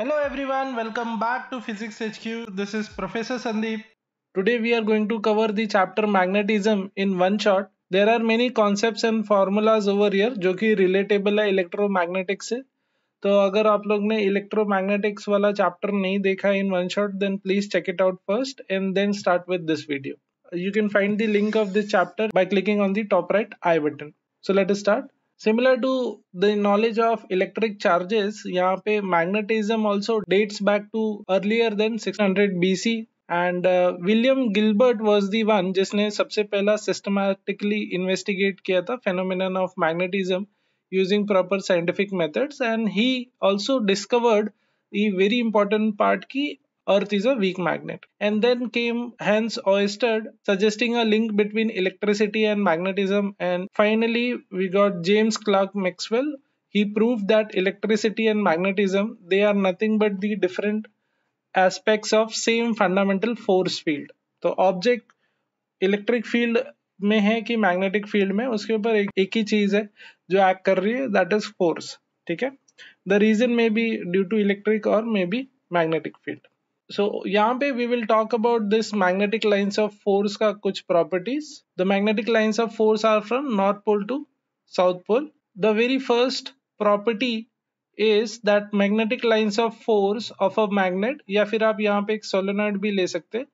Hello everyone, welcome back to Physics HQ. This is Professor Sandeep. Today we are going to cover the chapter magnetism in one shot. There are many concepts and formulas over here जो कि relatable है electromagnetic से तो अगर आप लोग ने electromagnetics वाला chapter नहीं देखा in one shot then please check it out first and then start with this video. You can find the link of this chapter by clicking on the top right I button. So let us start. Similar to the knowledge of electric charges, यहाँ पे magnetism also dates back to earlier than 600 BC and uh, William Gilbert was the one जिसने सबसे पहला systematically investigate किया था phenomenon of magnetism using proper scientific methods and he also discovered the very important part की Earth is a weak magnet. And then came Hans Oersted suggesting a link between electricity and magnetism. And finally, we got James Clerk Maxwell. He proved that electricity and magnetism they are nothing but the different aspects of same fundamental force field. तो object electric field में है कि magnetic field में उसके ऊपर एक, एक ही चीज़ है जो एक्ट कर रही है दैट इज़ फोर्स ठीक है the reason may be due to electric और may be magnetic field so यहाँ पे we will talk about this magnetic lines of force का कुछ properties. The magnetic lines of force are from north pole to south pole. The very first property is that magnetic lines of force of a magnet या फिर आप यहाँ पे एक solenoid भी ले सकते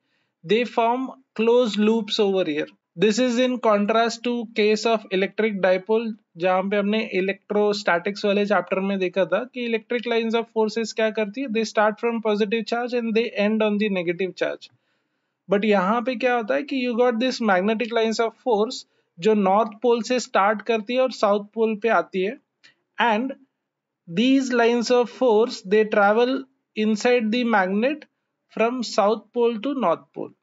they form closed loops over here. This is in contrast to case of electric dipole जहाँ पे हमने इलेक्ट्रोस्टैटिक्स वाले चैप्टर में देखा था कि इलेक्ट्रिक लाइंस ऑफ़ फोर्सेस क्या करती है? They start from positive charge and they end on the negative charge but यहाँ पे क्या होता है कि you got this magnetic lines of force जो नॉर्थ पोल से स्टार्ट करती है और साउथ पोल पे आती है. And these lines of force they travel inside the magnet from south pole to north pole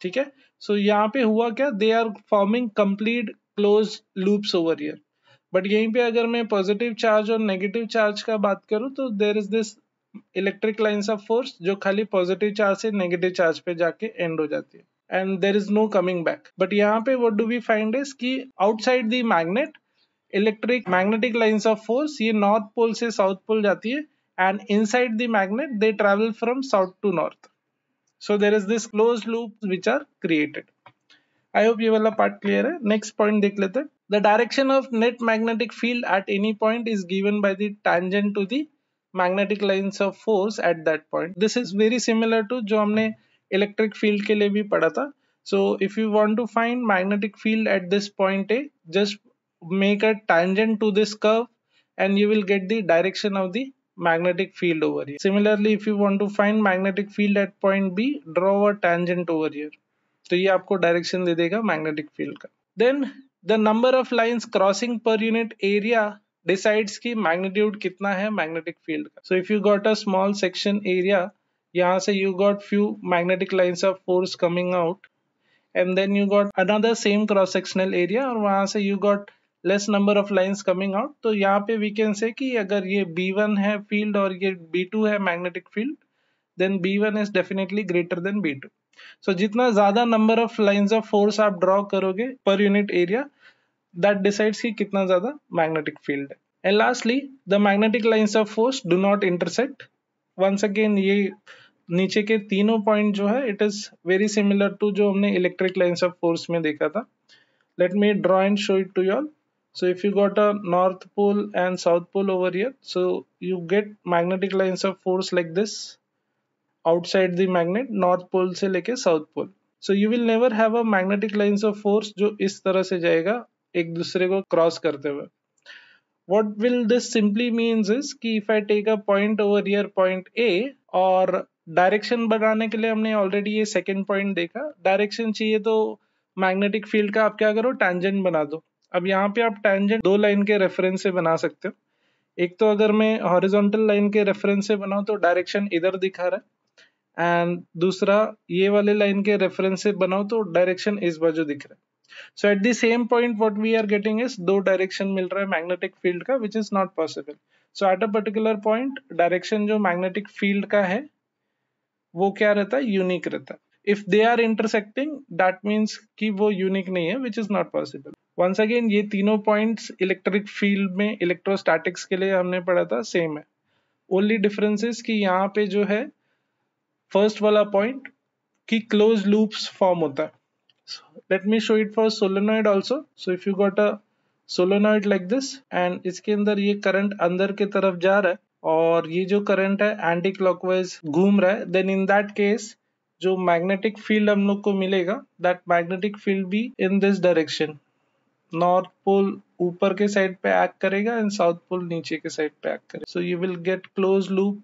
ठीक है? सो so, यहाँ पे हुआ क्या? They are forming complete close loops over here but यहीं पे अगर मैं पॉजिटिव चार्ज और नेगेटिव चार्ज का बात करूँ तो there is this electric lines of force जो खाली पॉजिटिव चार्ज से नेगेटिव चार्ज पे जाके एंड हो जाती है. And there is no coming back but यहाँ पे what do we find is की outside the magnet electric magnetic lines of force ये नॉर्थ पोल से साउथ पोल जाती है. And inside the magnet they travel from south to north So there is this closed loop which are created. I hope ये वाला part clear है. Next point देख लेते हैं. The direction of net magnetic field at any point is given by the tangent to the magnetic lines of force at that point. This is very similar to जो हमने electric field के लिए भी पढ़ा था. So if you want to find magnetic field at this point A, just make a tangent to this curve and you will get the direction of the magnetic field over here. Similarly, if you want to find magnetic field at point B, draw a tangent over here. तो ये आपको direction दे देगा magnetic field का then the number of lines crossing per unit area decides की magnitude कितना है magnetic field का so if you got a small section area यहाँ से you got few magnetic lines of force coming out and then you got another same cross sectional area और वहाँ से you got less number of lines coming out तो यहाँ पे we can say कि अगर ये B1 है फ़ील्ड और ये B2 है magnetic field then B1 is definitely greater than B2 so जितना ज़्यादा number of lines of force आप ड्रॉ करोगे per unit area that decides कि कितना ज़्यादा मैग्नेटिक फ़ील्ड है. And lastly the magnetic lines of force do not intersect once again ये नीचे के तीनों पॉइंट जो है it is very similar to जो हमने इलेक्ट्रिक लाइन्स ऑफ़ फोर्स में देखा था. Let me draw and show it to y'all so if you got a north pole and south pole over here so you get magnetic lines of force like this outside the magnet north pole से लेके south pole so you will never have a magnetic lines of force जो इस तरह से जाएगा एक दूसरे को क्रॉस करते हुए what will this simply means is कि if I take a point over here point A और डायरेक्शन बनाने के लिए हमने ऑलरेडी ये सेकेंड पॉइंट देखा डायरेक्शन चाहिए तो मैग्नेटिक फ़ील्ड का आप क्या करो टैंजेंट बना दो अब यहाँ पे आप टेंजेंट दो लाइन के रेफरेंस से बना सकते हो। एक तो अगर मैं हॉरिजॉन्टल लाइन के रेफरेंस से बनाऊँ तो डायरेक्शन इधर दिखा रहा है। एंड दूसरा, ये वाले लाइन के रेफरेंस से बनाओ तो डायरेक्शन इस बाजू दिख रहा है। So at the same point what we are getting is दो डायरेक्शन मिल रहा है मैग्नेटिक फ़ील्ड का which is not possible so at a particular point direction जो मैग्नेटिक फ़ील्ड का है, वो क्या रहता है? यूनिक रहता है। If they are intersecting that means कि वो यूनिक नहीं है which is not possible once again ये तीनों पॉइंट्स इलेक्ट्रिक फ़ील्ड में इलेक्ट्रोस्टैटिक्स के लिए हमने पढ़ा था सेम है। ओनली डिफरेंस इज़ कि यहाँ पे जो है फ़र्स्ट वाला पॉइंट कि क्लोज लूप्स फॉर्म होता है। Let me show it for solenoid also so if you got a solenoid like this and इसके अंदर ये करंट अंदर की तरफ़ जा रहा है और ये जो करंट है एंटी क्लॉकवाइज घूम रहा है देन इन दैट केस जो मैग्नेटिक फ़ील्ड हम लोग को मिलेगा दैट मैग्नेटिक फ़ील्ड भी in this direction north pole ऊपर के साइड पे एक्ट करेगा एंड साउथ पोल नीचे के साइड पे एक्ट करेगा। So you will get close loop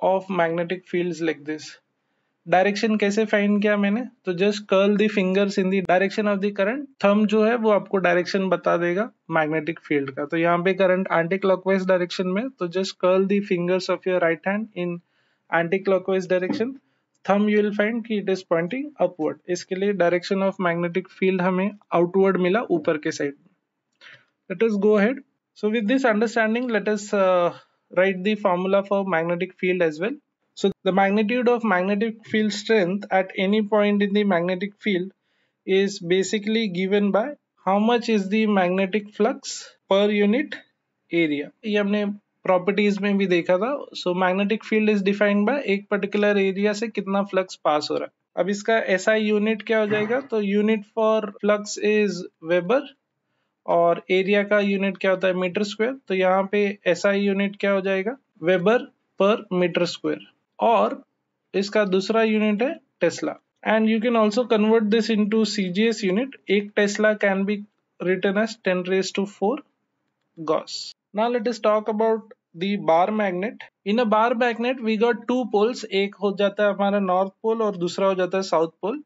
of magnetic fields like this direction कैसे फाइंड किया मैंने? तो just curl the fingers in the direction of the current thumb जो है वो आपको डायरेक्शन बता देगा मैग्नेटिक फ़ील्ड का। तो यहाँ पे करंट एंटी क्लॉकवाइज डायरेक्शन में तो just curl the fingers of your right hand in anti clockwise direction thumb you will find कि इट इज़ पॉइंटिंग अपवर्ड इसके लिए डायरेक्शन ऑफ़ मैग्नेटिक फ़ील्ड हमें आउटवर्ड मिला ऊपर के side let us go ahead so with this understanding let us uh, write the formula for magnetic field as well so the magnitude of magnetic field strength at any point in the magnetic field is basically given by how much is the magnetic flux per unit area ये हमने properties में भी देखा था। So magnetic field is defined by एक particular area से कितना flux पास हो रहा है। अब इसका एस आई यूनिट क्या हो जाएगा? तो unit for flux is weber और एरिया का यूनिट क्या होता है? Metre square. तो यहाँ पे एस आई यूनिट क्या हो जाएगा? Weber per metre square. और इसका दूसरा यूनिट है tesla and you can also convert this into CGS unit एक tesla can be written as ten raise to four gauss Now let us talk about the bar magnet. In a bar magnet, we got two poles. एक हो जाता है हमारा north pole और दूसरा हो जाता है south pole.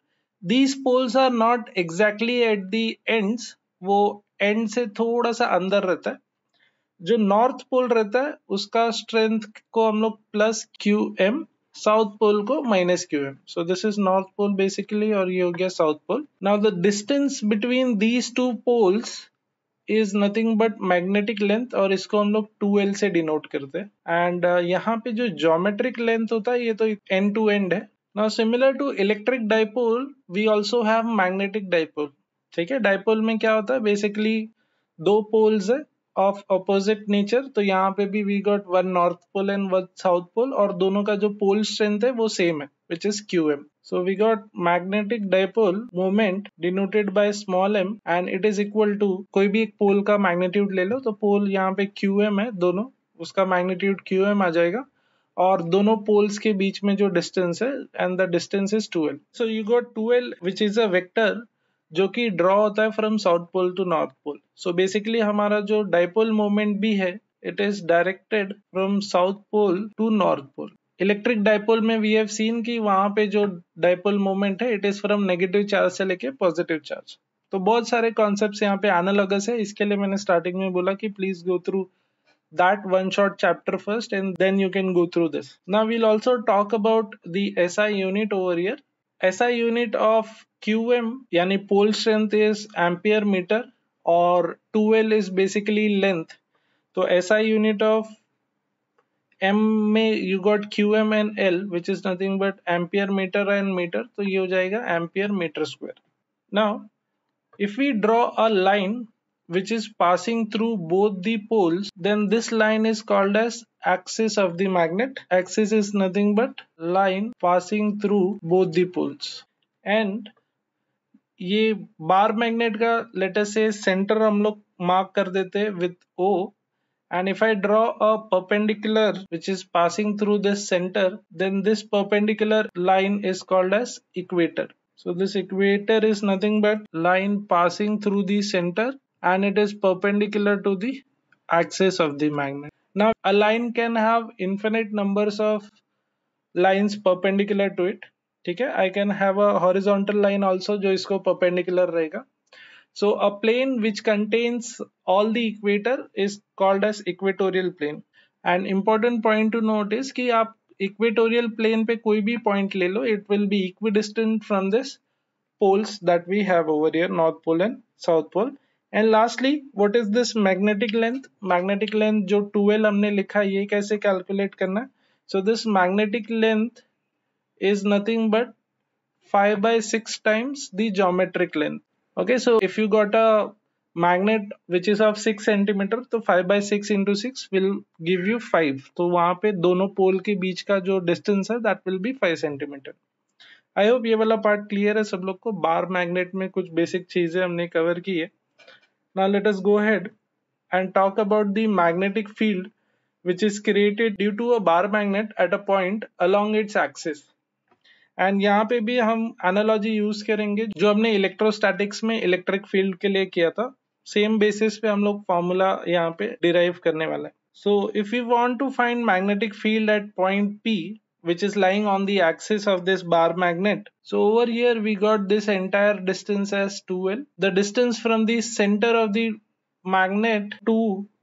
These poles are not exactly at the ends. वो end से थोड़ा सा अंदर रहता है जो नॉर्थ पोल रहता है उसका स्ट्रेंथ को हम लोग plus q m south pole को minus q m so this is north pole basically और ये हो गया south pole now the distance between these two poles is nothing but magnetic length और इसको हम लोग टू एल से डिनोट करते हैं। एंड uh, यहाँ पे जो जोमेट्रिक लेंथ होता है ये तो एंड टू एंड है। Now similar to electric dipole we also have magnetic dipole ठीक है? डाइपोल में क्या होता है? बेसिकली दो पोल्स है ऑफ़ अपोजिट नेचर तो यहाँ पे भी we got one north pole and one south pole और दोनों का जो पोल स्ट्रेंथ है वो सेम है which is q m So, we got magnetic dipole moment denoted by small m and it is equal to कोई भी एक पोल का मैग्नीट्यूड ले लो तो पोल यहाँ पे क्यू एम है दोनों उसका मैग्नीट्यूड क्यू एम आ जाएगा और दोनों पोल्स के बीच में जो डिस्टेंस है and the distance is two l so you got two l which is a vector जो कि ड्रॉ होता है from south pole to north pole so basically हमारा जो डाइपोल मोमेंट भी है it is directed from south pole to north pole electric dipole में we have seen कि वहाँ पे जो डायपोल मोमेंट है it is from negative charge से लेके पॉजिटिव चार्ज तो बहुत सारे कॉन्सेप्ट यहाँ पे एनालॉगस है। इसके लिए मैंने स्टार्टिंग में बोला कि please go through that one short chapter first and then you can go through this ना we'll also talk about the S I unit over here S I unit of q m यानी pole strength is ampere metre और two l is basically length तो S I unit of m में you got q m and l which is nothing but ampere metre and metre तो ये हो जाएगा ampere metre square now if we draw a line which is passing through both the poles then this line is called as axis of the magnet axis is nothing but line passing through both the poles and ये bar magnet का latest से centre हम लोग mark कर देते with O and if I draw a perpendicular which is passing through this center then this perpendicular line is called as equator. So this equator is nothing but line passing through the center and it is perpendicular to the axis of the magnet. Now a line can have infinite numbers of lines perpendicular to it. ठीक है I can have a horizontal line also जो इसको perpendicular रहेगा So a plane which contains all the equator is called as equatorial plane. And important point to note is कि आप equatorial plane पे कोई भी point ले लो it will be equidistant from this poles that we have over here north pole and south pole and lastly what is this magnetic length magnetic length जो 2l हमने लिखा ये कैसे calculate करना so this magnetic length is nothing but 5 by 6 times the geometric length okay so if you got a magnet which is of 6 centimeter तो 5 by 6 into 6 will give you 5 तो वहाँ पे दोनों पोल के बीच का जो डिस्टेंस है that will be 5 centimeter I hope ये वाला पार्ट क्लियर है सब लोग को बार मैग्नेट में कुछ बेसिक चीज़ें हमने कवर की है now let us go ahead and talk about the magnetic field which is created due to a bar magnet at a point along its axis and यहाँ पे भी हम एनोलॉजी यूज़ करेंगे, जो हमने इलेक्ट्रोस्टैटिक्स में इलेक्ट्रिक फ़ील्ड के लिए किया था सेम बेसिस पे हम लोग फॉर्मूला यहाँ पे डिराइव करने वाले हैं। So if you want to find magnetic field at point P which is lying on the axis of this bar magnet so over here we got this entire distance as two l the distance from the centre of the magnet to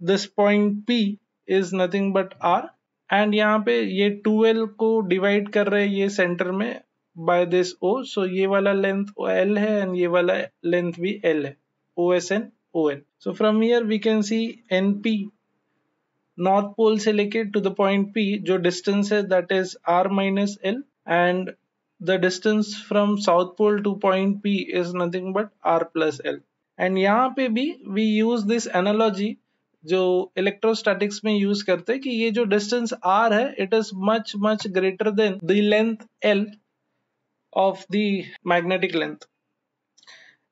this point P is nothing but r and यहाँ पे ये to L को divide कर रहे हैं ये centre में by this O. सो ये वाला लेंथ L है एंड ये वाला लेंथ भी L है O S N O N. So, from here we can see NP north pole से लेके टू द पॉइंट पी जो डिस्टेंस है that is r minus l and the distance from south pole to point P is nothing but r plus l and यहाँ पे भी we use this analogy जो electrostatics में use करते हैं कि ये जो डिस्टेंस आर है it is much much greater than the length l of the magnetic length.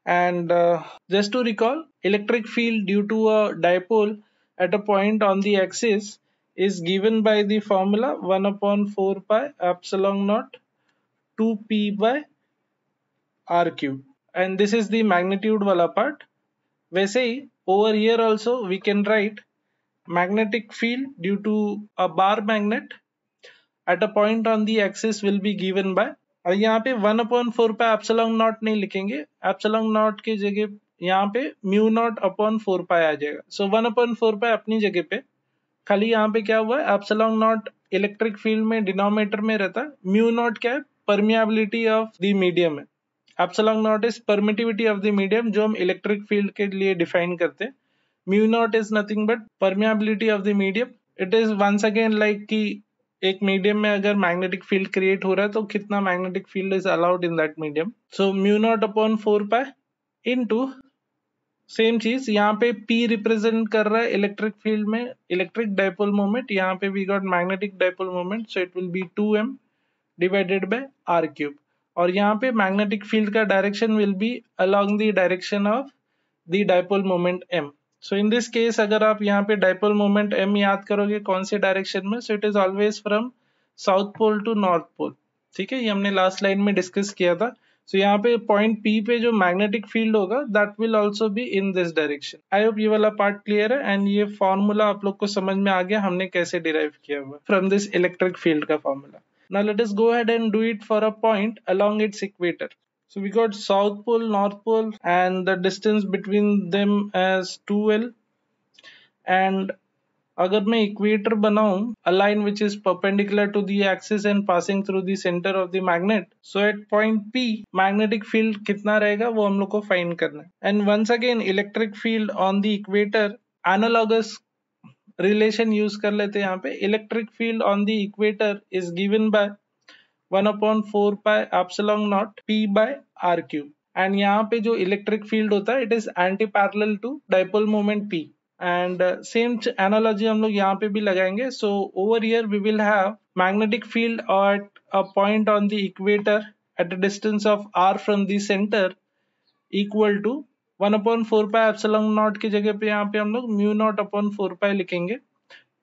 And uh, just to recall electric field due to a dipole at a point on the axis is given by the formula 1 upon 4 pi epsilon naught 2p by r cube. And this is the magnitude wala part. Say over here also we can write magnetic field due to a bar magnet at a point on the axis will be given by और यहाँ पे one upon four पे epsilon naught नहीं लिखेंगे। Epsilon not की जगह यहाँ पे mu not upon four pi आ जाएगा। So one upon four pi अपनी जगह पे खाली यहाँ पे क्या हुआ? है एप्सलॉन्ग नॉट इलेक्ट्रिक फ़ील्ड में डिनोमीटर में रहता। है म्यू नॉट क्या है? परमियाबिलिटी ऑफ़ द मीडियम है। Epsilon naught is permittivity of the medium जो हम इलेक्ट्रिक फ़ील्ड के लिए डिफाइन करते हैं। Mu naught is nothing but permeability of the medium it is once again like कि एक मीडियम में अगर मैग्नेटिक फ़ील्ड क्रिएट हो रहा है तो कितना magnetic field is allowed in that medium so mu naught upon four pi into same चीज़, यहाँ पे P रिप्रेजेंट कर रहा है इलेक्ट्रिक फ़ील्ड में इलेक्ट्रिक डायपोल मोमेंट यहाँ पे we got magnetic dipole moment so it will be 2m divided by r cube और यहाँ पे मैग्नेटिक फ़ील्ड का direction will be along the direction of the dipole moment m. So in this case अगर आप यहाँ पे dipole moment M याद करोगे कौन से डायरेक्शन में? So it is always from south pole to north pole ठीक है? ये हमने लास्ट लाइन में डिस्कस किया था। सो so, यहाँ पे पॉइंट पी पे जो मैग्नेटिक फ़ील्ड होगा that will also be in this direction I hope ये वाला पार्ट क्लियर है एंड ये फॉर्मूला आप लोग को समझ में आ गया हमने कैसे डिराइव किया हुआ फ्रॉम दिस इलेक्ट्रिक फ़ील्ड का formula now let us go ahead and do it for a point along its equator. So we got south pole north pole and the distance between them as 2l and अगर मैं equator बनाऊँ a line which is perpendicular to the axis and passing through the center of the magnet so at point p magnetic field कितना रहेगा वो हम लोग को find करना है and once again electric field on the equator analogous relation use कर लेते हैं यहाँ पे electric field on the equator is given by one upon four by epsilon naught P by r cube and यहाँ पे जो इलेक्ट्रिक फ़ील्ड होता है it is anti parallel to dipole moment P and same analogy हम लोग यहाँ पे भी लगाएँगे. So over here we will have magnetic field at a point on the equator at a distance of r from the centre equal to one upon four pi epsilon naught की जगह पे यहाँ पे हम लोग mu naught upon four pi लिखेंगे.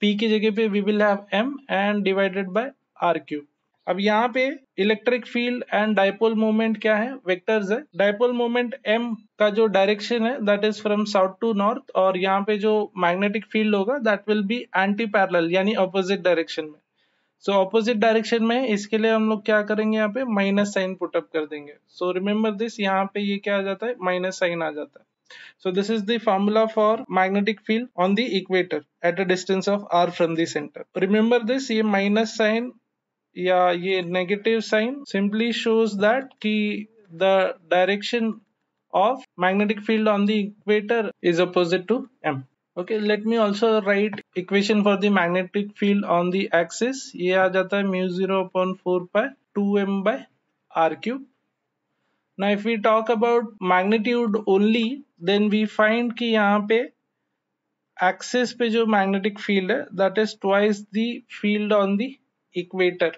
P की जगह पे we will have m and divided by r cube अब यहाँ पे electric field and dipole moment क्या है? वेक्टर्स है। डायपोल मोमेंट एम का जो डायरेक्शन है that is from south to north और यहाँ पे जो मैग्नेटिक फ़ील्ड होगा that will be anti parallel यानी ऑपोजिट डायरेक्शन में। सो ऑपोजिट डायरेक्शन में इसके लिए हम लोग क्या करेंगे यहाँ पे? माइनस साइन पुटअप कर देंगे। सो रिमेम्बर दिस यहाँ पे ये क्या आ जाता है? माइनस साइन आ जाता है। So this is the formula for magnetic field on the equator at a distance of r from the center. Remember this, ये minus sign या ये negative sign simply shows that कि the direction of magnetic field on the equator is opposite to m okay let me also write equation for the magnetic field on the axis ये आ जाता है mu zero point four pi two m by r cube ना if you talk about magnitude only then we find कि यहाँ पे axis पे जो मैग्नेटिक फ़ील्ड है that is twice the field on the equator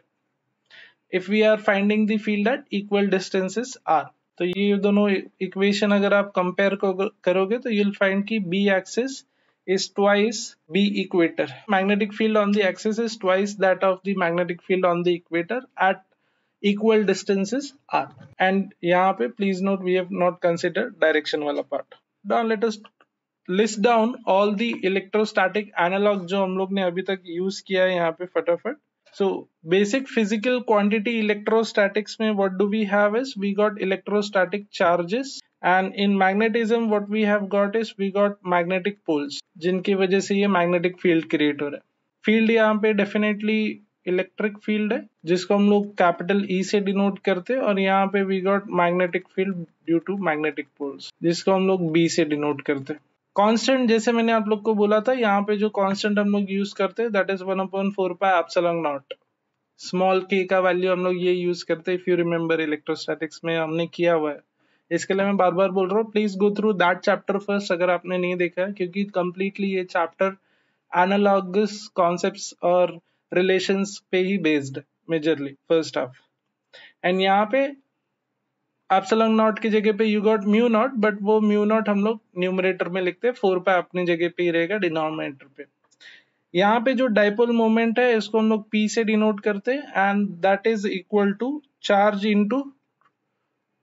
if we are finding the field at equal distances r तो ये दोनों इक्वेशन अगर आप कंपेयर करोगे तो यूल फाइंड कि b axis is twice b equator magnetic field on the axis is twice that of the magnetic field on the equator at equal distances r and यहाँ पे please note we have not considered direction वाला part now let us list down all the electrostatic analog जो हम लोग ने अभी तक use किया है यहाँ पे फटाफट so basic physical quantity electrostatics में what do we have is we got electrostatic charges and in magnetism what we have got is we got magnetic poles जिनकी वजह से ये magnetic field create हो रहा है field यहाँ पे definitely इलेक्ट्रिक फ़ील्ड है जिसको हम लोग कैपिटल ई e से डिनोट करते हैं और यहाँ पे we got magnetic field due to magnetic poles जिसको हम लोग बी से डिनोट करते हैं कांस्टेंट जैसे मैंने आप लोग को बोला था, यहाँ पे जो कांस्टेंट हम लोग यूज़ करते हैं that is one upon four pi epsilon naught small के का वैल्यू हम लोग ये यूज़ करते हैं इफ़ यू रिमेम्बर इलेक्ट्रोस्टैटिक्स में हमने किया हुआ है। इसके लिए मैं बार बार बोल रहा हूँ please go through that chapter first अगर आपने नहीं देखा है, क्योंकि कंप्लीटली ये चैप्टर एनालॉगस कॉन्सेप्ट्स और रिलेशंस पे ही based majorly first half and यहाँ पे एप्सलॉन नॉट की जगह पे you got mu naught but वो म्यू नॉट हम लोग न्यूमरेटर में लिखते हैं फोर पे अपनी जगह पे ही रहेगा डिनोमिनेटर पे। यहाँ पे जो डाइपोल मोमेंट है, इसको हम लोग पी से डिनोट करते हैं and that is equal to charge into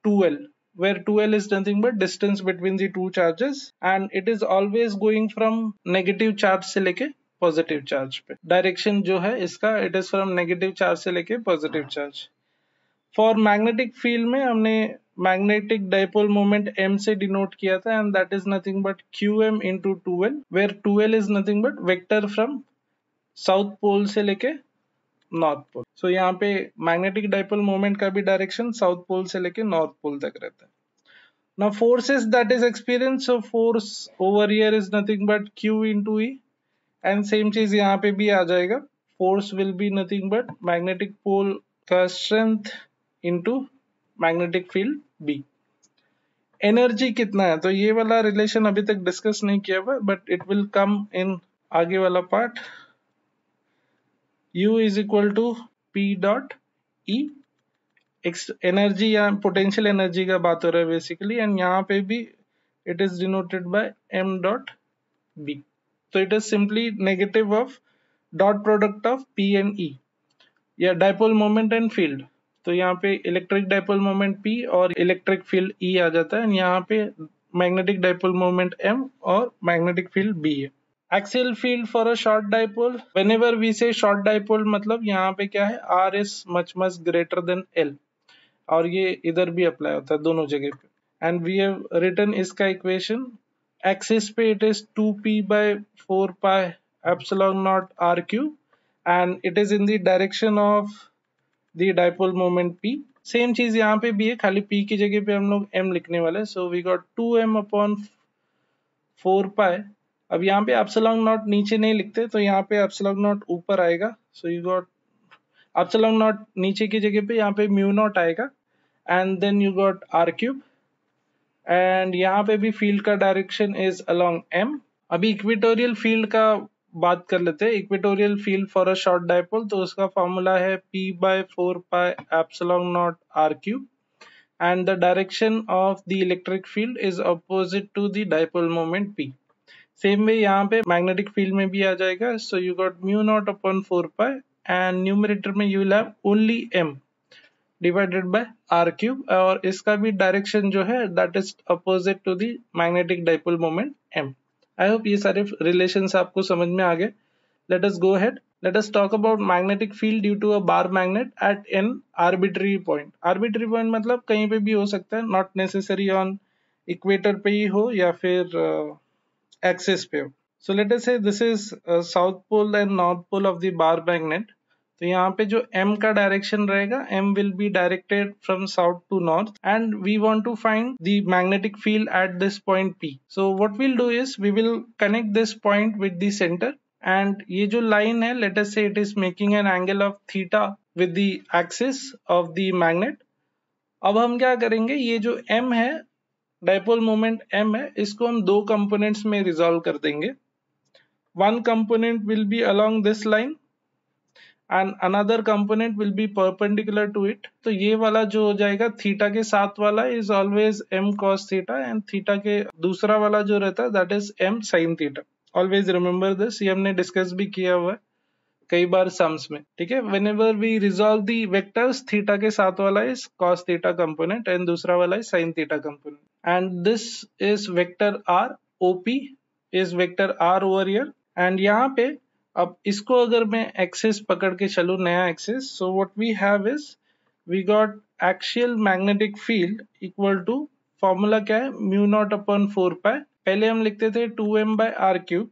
two L where 2l is nothing but distance between the two charges, and it is always going from negative charge से लेके positive charge पे। Direction जो है, इसका it is from negative charge से लेके positive charge for magnetic field में हमने मैग्नेटिक डाइपोल मोमेंट m से डिनोट किया था and that is nothing but Q M into two L where two is nothing but vector from south pole से लेके north pole so यहाँ पे magnetic dipole moment का भी डायरेक्शन साउथ पोल से लेके नॉर्थ पोल तक रहता है. Now, forces that is experienced force over here is nothing but q into e and same चीज़ यहाँ पे भी आ जाएगा. Force will be nothing but magnetic pole का strength into magnetic field B energy कितना है? तो ये वाला रिलेशन अभी तक डिस्कस नहीं किया हुआ but it will come in आगे वाला part U is equal to P dot E energy या पोटेंशियल एनर्जी का बात हो रहा है बेसिकली एंड यहाँ पे भी it is denoted by M dot B तो it is simply negative of dot product of P and E या डायपोल मोमेंट एंड फ़ील्ड तो यहाँ पे इलेक्ट्रिक डाइपोल मोमेंट P और इलेक्ट्रिक फ़ील्ड E आ जाता है। यहाँ पे मैग्नेटिक डाइपोल मोमेंट M और मैग्नेटिक फ़ील्ड B है। Axial field for a short dipole whenever we say short dipole मतलब यहाँ पे क्या है? R is much much greater than L. और ये इधर भी अप्लाई होता है, दोनों जगह पे। एंड वी हैव रिटन इसका इक्वेशन axis पे it is 2p by 4 pi epsilon naught r cube. And it is in the direction of the dipole moment p same चीज़ यहाँ पे भी है खाली p की जगह पे हम लोग m लिखने वाले so we got 2m upon 4 pi अब यहाँ पे एप्सिलॉन नॉट नीचे नहीं लिखते तो यहाँ पे एप्सिलॉन नॉट ऊपर आएगा so you got epsilon naught नीचे की जगह पे यहाँ पे म्यू नॉट आएगा and then you got R cube and यहाँ पे भी फ़ील्ड का डायरेक्शन इज़ अलोंग एम अभी इक्विटोरियल फ़ील्ड का बात कर लेते हैं। Equatorial field for a short dipole तो उसका फॉर्मूला है P by four pi epsilon naught R cube and the direction of the electric field is opposite to the dipole moment P same way यहाँ पे magnetic field में भी आ जाएगा। So you got mu naught upon four pi and numerator में you will have only M divided by R cube और इसका भी डायरेक्शन जो है that is opposite to the magnetic dipole moment M I hope ये सारे relation आपको समझ में आ गए. Let us go ahead let us talk about magnetic field due to a bar magnet at an arbitrary point arbitrary point मतलब कहीं पे भी हो सकता है नॉट नेसेसरी ऑन इक्वेटर पे ही हो या फिर एक्सेस uh, पे हो. So let us say this is south pole and north pole of the bar magnet तो यहाँ पे जो m का डायरेक्शन रहेगा, m will be directed from south to north and we want to find the magnetic field at this point p. So what will do is we will connect this point with the centre and ये जो line है लेटर से it is making an angle of theta with the axis of the magnet अब हम क्या करेंगे, ये जो m है डायपोल मोमेंट m है, इसको हम दो कंपोनेंट्स में रिजोल्व कर देंगे one component will be along this line and another component will be perpendicular to it तो ये वाला जो हो जाएगा थीटा के साथ वाला is always m cos theta and theta के दूसरा वाला जो रहता है that is m sin theta always remember this ये हमने डिस्कस भी किया हुआ है कई बार सम्स में, ठीक है? Whenever we resolve the vectors theta के साथ वाला is cos theta component and दूसरा वाला is sine theta component and this is vector R OP is vector R over here and यहाँ पे अब इसको अगर मैं एक्सेस पकड़ के चलू नया axis so what we have is we got axial magnetic field equal to formula क्या है? Mu naught upon four pi पहले हम लिखते थे two M by R cube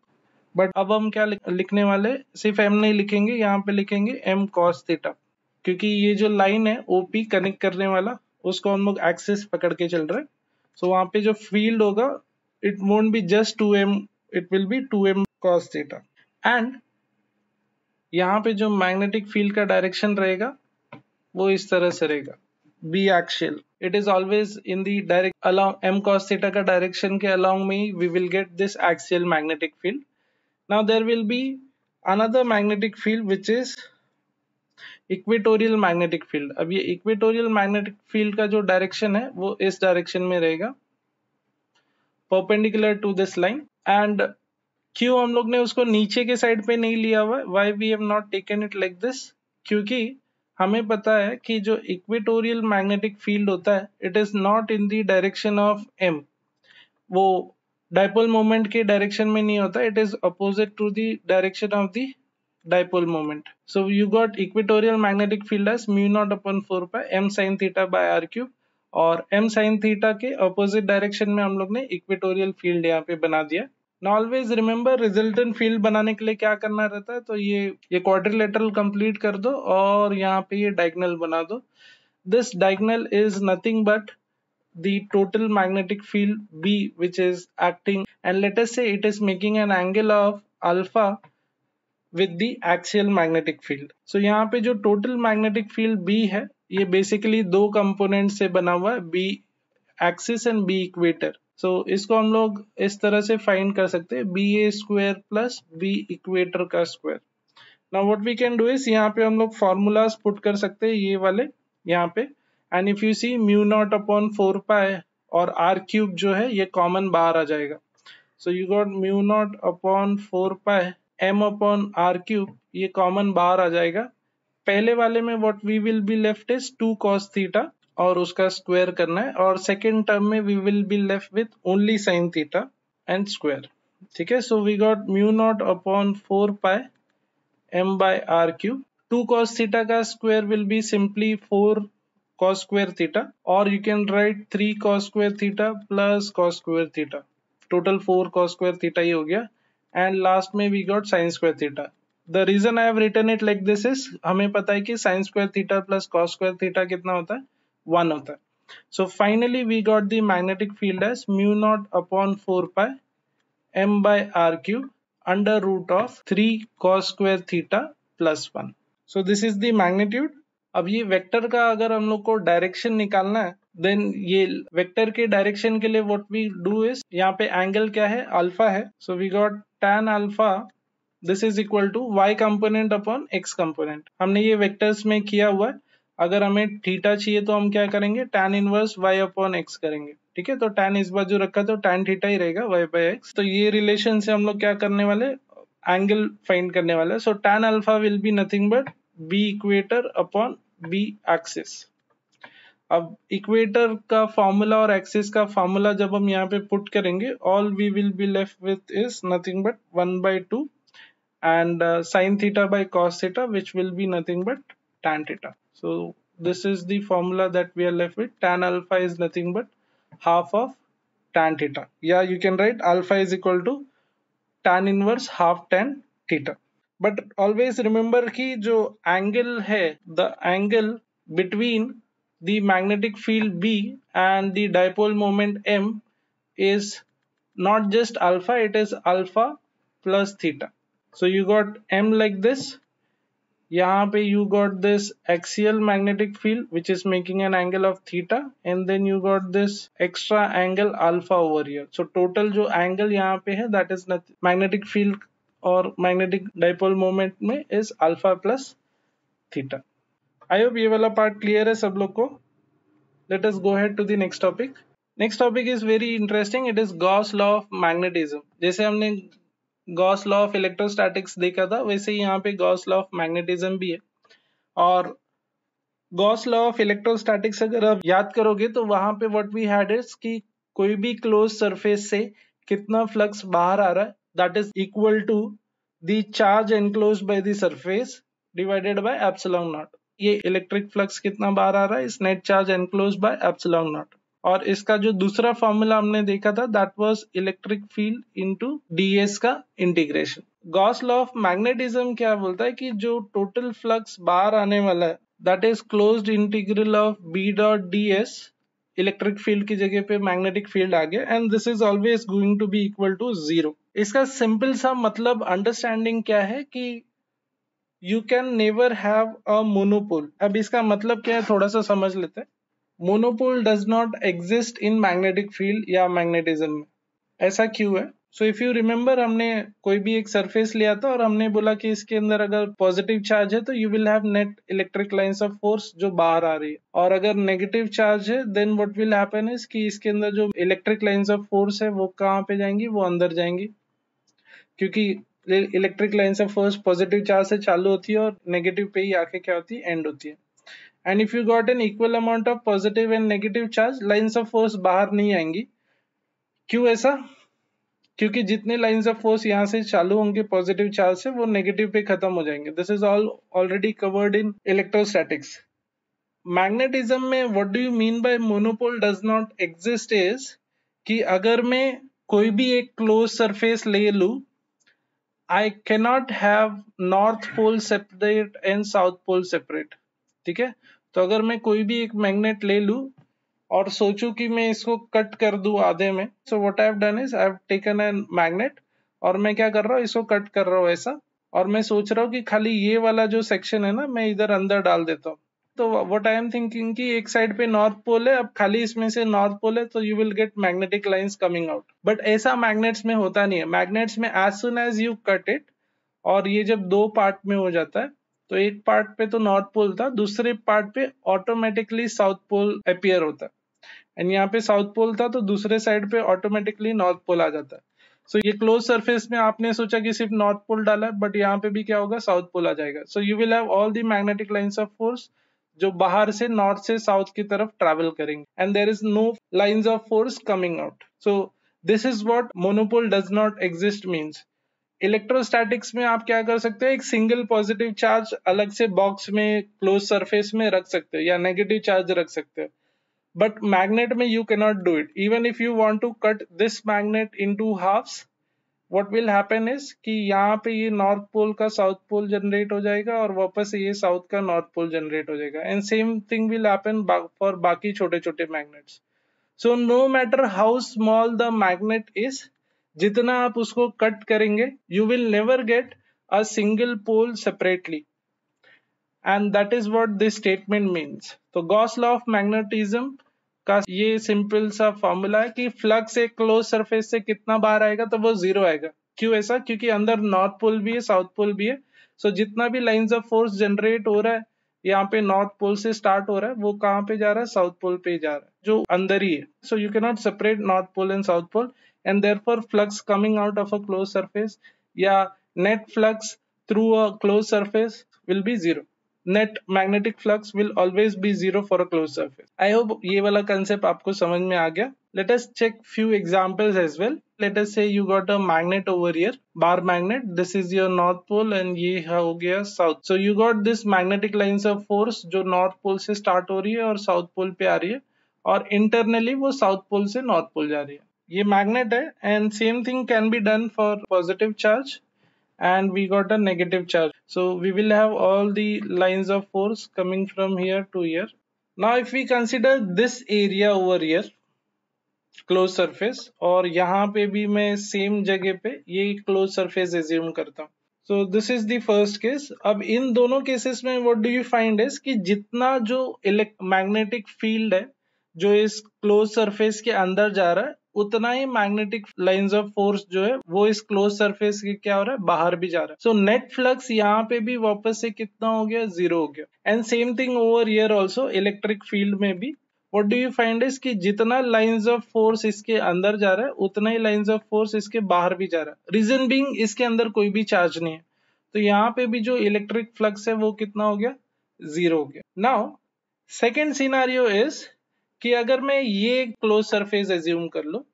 but अब हम क्या लिखने वाले सिर्फ़ एम नहीं लिखेंगे यहाँ पे लिखेंगे एम कॉस थीटा क्योंकि ये जो लाइन है ओपी कनेक्ट करने वाला उसको हम लोग एक्सेस पकड़ के चल रहे सो so, वहाँ पे जो फ़ील्ड होगा it won't be just two M it will be two M cos theta and यहाँ पे जो मैग्नेटिक फ़ील्ड का डायरेक्शन रहेगा, वो इस तरह से रहेगा। B axial it is always in the direct along M cos का डायरेक्शन के अलॉन्ग में we will get this axial magnetic field now there will be another magnetic field which is equatorial magnetic field अब ये equatorial magnetic field का जो direction है, वो इस डायरेक्शन में रहेगा। Perpendicular to this line and क्यों हम लोग ने उसको नीचे के साइड पे नहीं लिया हुआ? Why we have not taken it like this क्योंकि हमें पता है कि जो इक्वेटोरियल मैग्नेटिक फ़ील्ड होता है it is not in the direction of M वो डायपोल मोमेंट के डायरेक्शन में नहीं होता it is opposite to the direction of the dipole moment so you got equatorial magnetic field as mu naught upon four by M sine theta by R cube और M sine theta के opposite direction में हम लोग ने equatorial field यहाँ पे बना दिया। ना ऑलवेज रिमेम्बर रिजल्टेंट फ़ील्ड बनाने के लिए क्या करना रहता है तो ये ये क्वाड्रिलेटरल कंप्लीट कर दो और यहाँ पे ये डायगनल बना दो this diagonal is nothing but the total magnetic field B which is acting and let us say it is making an angle of alpha with the axial magnetic field. So यहाँ पे जो total magnetic field B है ये basically दो component से बना हुआ है B axis and B equator. So, इसको हम लोग इस तरह से find कर सकते हैं B a square plus B equator का square now, what we can do is, यहाँ पे हम लोग फॉर्मूलाज पुट कर सकते हैं, ये वाले, यहाँ पे. And if you see mu naught upon four pi और आर क्यूब जो है, ये कॉमन बाहर आ जाएगा. So you got mu naught upon four pi M upon R cube ये कॉमन बाहर आ जाएगा. पहले वाले में what we will be left is two cos theta और उसका स्क्वायर करना है। और सेकेंड टर्म में we will be left with only sine theta and square ठीक है? So we got mu naught upon four pi M by R cube two cos theta का square will be simply four cos square theta और you can write three cos square theta plus cos square theta total four cos square theta ही हो गया। And last में we got sine square theta the reason I have written it like this is हमें पता है कि sine square theta plus cos square theta कितना होता है? 1 होता है so, finally, we got the magnetic field as mu naught upon 4 pi m by r cube under root of 3 cos square theta plus 1 so, this is the magnitude. अब ये vector का अगर हम लोग को डायरेक्शन निकालना है देन ये वेक्टर के डायरेक्शन के लिए व्हाट वी डू इज़ यहाँ पे एंगल क्या है? अल्फ़ा है. So we got tan alpha this is equal to Y component upon X component हमने ये वेक्टर्स में किया हुआ है. अगर हमें थीटा चाहिए तो हम क्या करेंगे? tan inverse y upon X करेंगे। ठीक है? तो tan इस बाजू रखा तो tan थीटा ही रहेगा, y बाय x तो ये रिलेशन से हम लोग क्या करने वाले? एंगल फाइंड करने वाले so tan alpha will be nothing but B equator upon B axis अब इक्वेटर का फॉर्मूला और एक्सिस का फॉर्मूला जब हम यहाँ पे पुट करेंगे all we will be left with is nothing but one by two and sine theta by cos theta which will be nothing but tan theta so this is the formula that we are left with tan alpha is nothing but half of tan theta yeah you can write alpha is equal to tan inverse half tan theta but always remember कि जो angle है the angle between the magnetic field B and the dipole moment M is not just alpha it is alpha plus theta so you got m like this यहाँ पे you got this axial magnetic field which is making an angle of theta and then you got this extra angle alpha over here so total जो angle यहाँ पे है that is magnetic field और magnetic dipole moment में is alpha plus theta I hope ये वाला part clear है सब लोग को. Let us go ahead to the next topic next topic is very interesting it is Gauss law of magnetism जैसे हमने गॉस लॉ ऑफ़ इलेक्ट्रोस्टैटिक्स देखा था, वैसे ही यहाँ पे गॉस लॉ ऑफ़ मैग्नेटिज्म भी है। और गॉस लॉ ऑफ़ इलेक्ट्रोस्टैटिक्स अगर आप याद करोगे तो वहाँ पे व्हाट वी हैड इज़ कि कोई भी क्लोज सरफेस से कितना फ्लक्स बाहर आ रहा है that is equal to the charge enclose by the surface divided by epsilon naught ये इलेक्ट्रिक फ्लक्स कितना बाहर आ रहा है, इस net charge enclose by epsilon naught और इसका जो दूसरा फॉर्मूला हमने देखा था that was electric field into DS का integration Gauss law of magnetism क्या बोलता है कि जो टोटल फ्लक्स बाहर आने वाला है that is closed integral of B dot D S electric field की जगह पे मैग्नेटिक फ़ील्ड आ गया and this is always going to be equal to zero इसका सिंपल सा मतलब अंडरस्टैंडिंग क्या है कि you can never have a monopole अब इसका मतलब क्या है, थोड़ा सा समझ लेते हैं। Monopole does not exist in magnetic field या मैग्नेटिज्म में। ऐसा क्यों है? सो इफ़ यू रिमेम्बर हमने कोई भी एक सरफेस लिया था और हमने बोला कि इसके अंदर अगर पॉजिटिव चार्ज है तो you will have net electric lines of force जो बाहर आ रही है। और अगर नेगेटिव चार्ज है then what will happen is कि इसके अंदर जो इलेक्ट्रिक लाइंस ऑफ़ फोर्स है, वो कहाँ पे जाएँगी? वो अंदर जाएँगी। क्योंकि electric lines of force positive charge से चालू होती है और नेगेटिव पे ही आके क्या होती है? एंड होती है। And if you got an equal amount of positive and negative charge, lines of force बाहर नहीं आएँगी। क्यों ऐसा? क्योंकि जितने लाइन्स ऑफ़ फोर्स यहाँ से चालू होंगे पॉजिटिव चार्ज से, वो नेगेटिव पे खत्म हो जाएँगे। This is all already covered in electrostatics magnetism में what do you mean by monopole does not exist is कि अगर मैं कोई भी एक क्लोज सरफेस ले लू I cannot have north pole separate and south pole separate ठीक है? तो अगर मैं कोई भी एक मैग्नेट ले लू और सोचू कि मैं इसको कट कर दू आधे में so what I done is I taken an magnet और मैं क्या कर रहा हूँ? इसको कट कर रहा हूँ ऐसा और मैं सोच रहा हूँ कि खाली ये वाला जो सेक्शन है ना, मैं इधर अंदर डाल देता हूँ। तो वट आई एम थिंकिंग कि एक साइड पे नॉर्थ पोल है, अब खाली इसमें से नॉर्थ पोल है तो you will get magnetic lines coming out but ऐसा मैग्नेट्स में होता नहीं है। मैग्नेट्स में as soon as you cut it और ये जब दो पार्ट में हो जाता है तो एक पार्ट पे तो नॉर्थ पोल था दूसरे पार्ट पे ऑटोमेटिकली साउथ पोल अपियर होता। है एंड यहाँ पे साउथ पोल था तो दूसरे साइड पे ऑटोमेटिकली नॉर्थ पोल आ जाता। है सो so, ये क्लोज सरफेस में आपने सोचा कि सिर्फ़ नॉर्थ पोल डाला है बट यहाँ पे भी क्या होगा साउथ पोल आ जाएगा। So you will have all the magnetic lines of force जो बाहर से नॉर्थ से साउथ की तरफ़ ट्रेवल करेंगे। And there is no lines of force coming out so this is what monopole does not exist means electrostatics में आप क्या कर सकते हैं, एक सिंगल पॉजिटिव चार्ज अलग से बॉक्स में क्लोज सरफेस में रख सकते हो या नेगेटिव चार्ज रख सकते हो। बट मैग्नेट में you cannot do it even if you want to cut this magnet in two halves what will happen is कि यहाँ पे ये नॉर्थ पोल का साउथ पोल जनरेट हो जाएगा और वापस ये साउथ का नॉर्थ पोल जनरेट हो जाएगा। And same thing will happen for बाकी छोटे छोटे magnets so no matter how small the magnet is जितना आप उसको कट करेंगे you will never get a single pole separately and that is what this statement means तो Gauss law of magnetism का ये सिंपल सा फॉर्मूला है कि फ्लक्स एक क्लोज सरफेस से कितना बाहर आएगा तो वो ज़ीरो आएगा। क्यों ऐसा? क्योंकि अंदर नॉर्थ पोल भी है साउथ पोल भी है। सो so, जितना भी लाइंस ऑफ़ फोर्स जनरेट हो रहा है यहाँ पे नॉर्थ पोल से स्टार्ट हो रहा है वो कहाँ पे जा रहा है? साउथ पोल पे जा रहा है जो अंदर ही है। So you cannot separate north pole and south pole and therefore flux coming out of a closed surface yeah net flux through a closed surface will be zero net magnetic flux will always be zero for a closed surface i hope ye wala concept aapko samajh mein aa gaya let us check few examples as well let us say you got a magnet over here bar magnet this is your north pole and ye ho gaya south so you got this magnetic lines of force jo north pole se start ho rahi hai aur south pole pe aa rahi hai और internally वो south pole से north pole जा रही है ये magnet है and same thing can be done for positive charge and we got a negative charge so we will have all the lines of force coming from here to here now if we consider this area over here closed surface और यहाँ पे भी मैं same जगह पे ये closed surface assume करता हूँ so this is the first case अब इन दोनों केसेस में what do you find is कि जितना जो मैग्नेटिक फ़ील्ड है जो इस क्लोज सरफेस के अंदर जा रहा है उतना ही मैग्नेटिक लाइंस ऑफ़ फोर्स जो है, वो इस क्लोज सरफेस के क्या हो रहा है? बाहर भी जा रहा है। सो नेट फ्लक्स यहाँ पे भी वापस से कितना हो गया? ज़ीरो हो गया। And same thing over here also electric field में भी। What do you find is कि जितना लाइंस ऑफ़ फोर्स इसके अंदर जा रहा है, उतना ही लाइंस ऑफ़ फोर्स इसके बाहर भी जा रहा है। रीजन बिंग इसके अंदर कोई भी चार्ज नहीं है। तो यहाँ पे भी जो इलेक्ट्रिक फ्लक्स है, वो कितना हो गया? ज़ीरो हो गया। नाउ सेकेंड सीनारियो इज़ कि अगर मैं ये क्लोज सरफेस एज्यूम कर लो,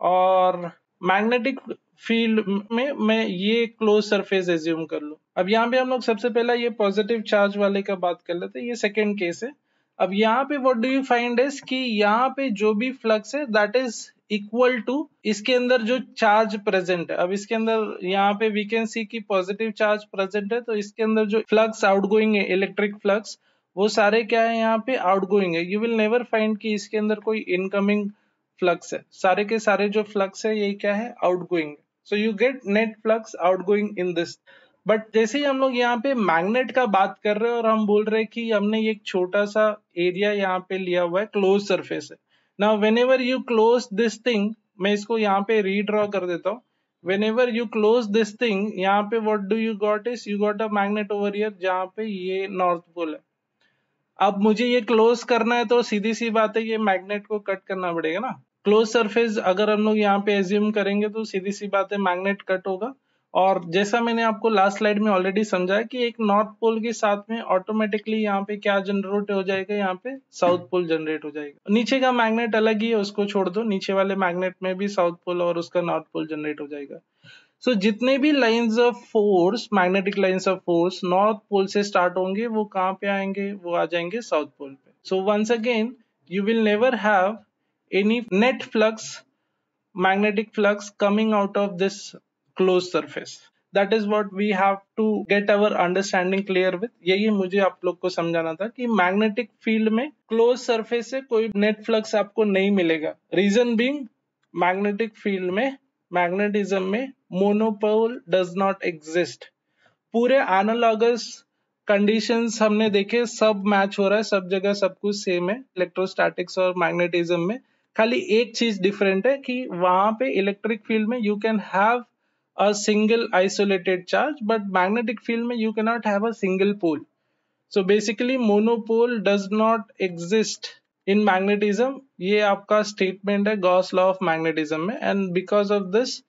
और मैग्नेटिक फ़ील्ड में मैं ये क्लोज सरफेस एज्यूम कर लू। अब यहाँ पे हम लोग सबसे पहला ये पॉजिटिव चार्ज वाले का बात कर लेते हैं, ये सेकेंड केस है। अब यहाँ पे what do you find is कि यहाँ पे जो भी फ्लक्स है दैट इज़ इक्वल टू इसके अंदर जो चार्ज प्रेजेंट है। अब इसके अंदर यहाँ पे वी कैन सी की पॉजिटिव चार्ज प्रेजेंट है तो इसके अंदर जो फ्लक्स आउटगोइंग है इलेक्ट्रिक फ्लक्स वो सारे क्या है यहाँ पे आउटगोइंग है। यू विल नेवर फाइंड कि इसके अंदर कोई इनकमिंग फ्लक्स है। सारे के सारे जो फ्लक्स है ये क्या है? Outgoing so you get net flux outgoing in this but जैसे ही हम लोग यहाँ पे मैग्नेट का बात कर रहे हैं और हम बोल रहे हैं कि हमने एक छोटा सा एरिया यहाँ पे लिया हुआ है क्लोज सरफेस है। ना whenever you close this thing मैं इसको यहाँ पे रीड्रॉ कर देता हूँ। Whenever you close this thing यहाँ पे what do you got is you got a magnet over here जहाँ पे ये नॉर्थ पोल है। अब मुझे ये क्लोज करना है तो सीधी सी बात है, ये मैग्नेट को कट करना पड़ेगा ना। क्लोज सरफेस अगर हम लोग यहाँ पे एज्यूम करेंगे तो सीधी सी बात है मैग्नेट कट होगा। और जैसा मैंने आपको लास्ट स्लाइड में ऑलरेडी समझाया कि एक नॉर्थ पोल के साथ में ऑटोमेटिकली यहाँ पे क्या जनरेट हो जाएगा, यहाँ पे साउथ पोल जनरेट हो जाएगा। नीचे का मैग्नेट अलग ही है, उसको छोड़ दो। नीचे वाले मैग्नेट में भी साउथ पोल और उसका नॉर्थ पोल जनरेट हो जाएगा। सो so, जितने भी lines of force magnetic lines of force north pole से स्टार्ट होंगे वो कहाँ पे आएँगे? वो आ जाएँगे साउथ पोल पे। So once again you will never have any net flux magnetic flux coming out of this close surface that is what we have to get our understanding clear with यही मुझे आप लोग को समझाना था कि magnetic field में close surface से कोई नेट फ्लक्स आपको नहीं मिलेगा। रीजन बींग मैग्नेटिक फ़ील्ड में मैग्नेटिज्म में मोनोपोल डज नॉट एग्जिस्ट पूरे एनालॉगस कंडीशंस हमने देखे, सब मैच हो रहा है, सब जगह सब कुछ सेम है इलेक्ट्रोस्टैटिक्स और मैग्नेटिज्म में। खाली एक चीज़ डिफरेंट है कि वहाँ पे इलेक्ट्रिक फ़ील्ड में you can have a single isolated charge but magnetic field में you can not have a single pole so basically monopole does not exist in magnetism ये आपका स्टेटमेंट है गॉस लॉ ऑफ मैग्नेटिज्म में and because of this